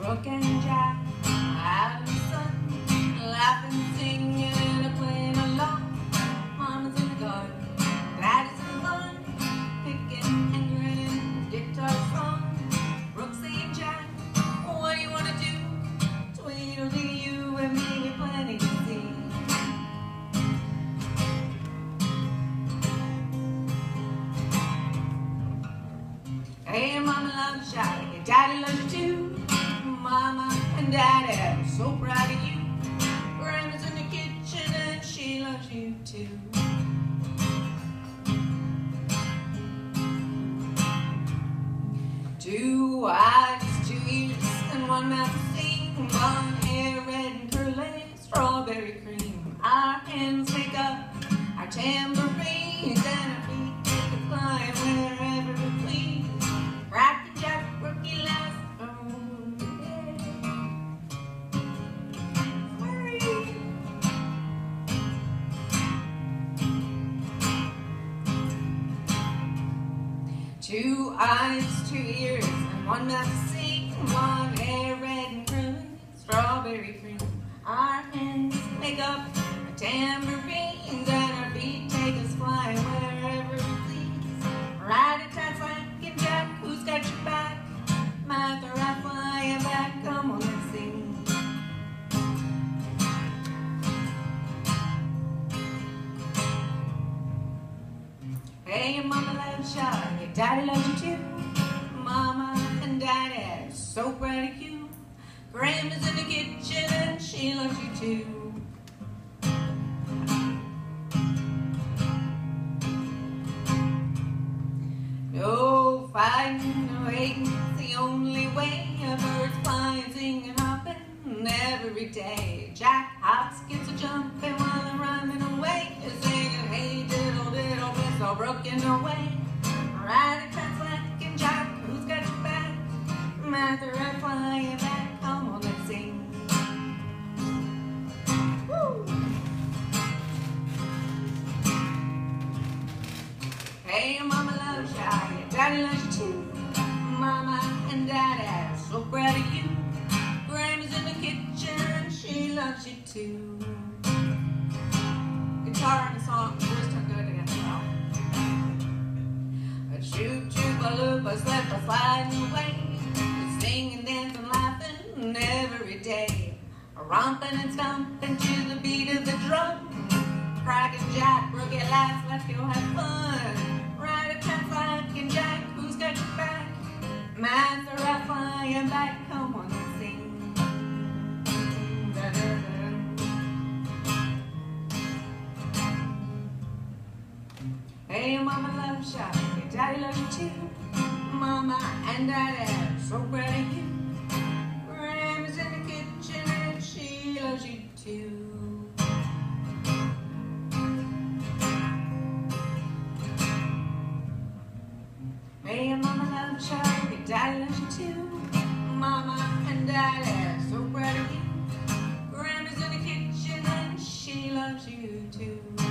Brooke and Jack the sun, laughing, singing, and playing along. Mama's in the garden, Daddy's in the fun, picking and grinning, guitar song. Brooke saying, Jack, what do you want to do? Tweedledee, you and me, you're plenty to see. Hey, mama loves you, your daddy loves you too. And are so proud of you. Grandma's in the kitchen and she loves you too. Two eyes, two ears, and one mouth to sing. Blonde hair, red and curly, strawberry cream. Our hands make up our tambourines, Two eyes, two ears, and one mouth to sing. One hair, red and curly, strawberry cream. Our hands make up our tambourines, Hey, your mama loves you, your daddy loves you too. Mama and daddy are so proud of you. Grandma's in the kitchen and she loves you too. No fighting, no hating, it's the only way. A bird's flying, singing, hopping every day. Jack hops, gets a jumping all broken away. Ride a like and Jack, who's got your back? Martha, right flying back, come on, let's sing. Woo! Hey, mama loves you, daddy loves you too. Mama and daddy are so proud of you. Grandma's in the kitchen she loves you too. A slip, a sliding away. Singing, dancing, laughing every day. Romping and stomping to the beat of the drum. Cracking Jack, Brookie laughs, let's go have fun. Ride a cat flying Jack, who's got your back? A right flying back, come on and sing. Hey, mama loves you, your daddy loves you too. Mama and daddy are so proud of you. Grandma's in the kitchen and she loves you too. Hey, your mama loves you, your daddy loves you too. Mama and daddy are so proud of you. Grandma's in the kitchen and she loves you too.